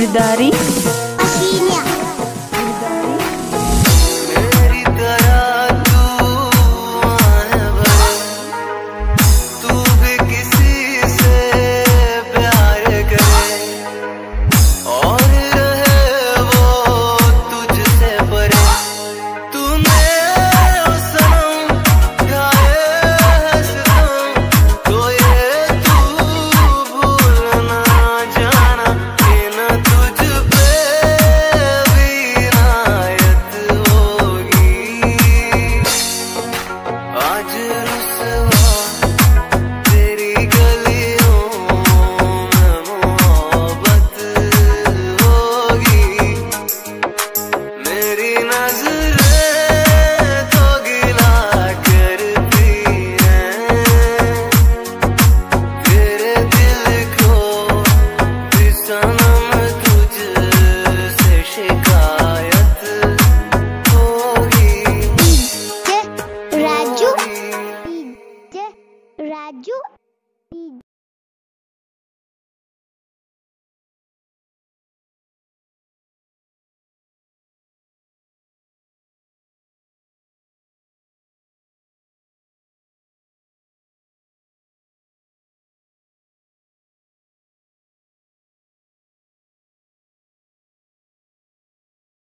ಗಿರ್ದಾರಿ Acırsın. Raju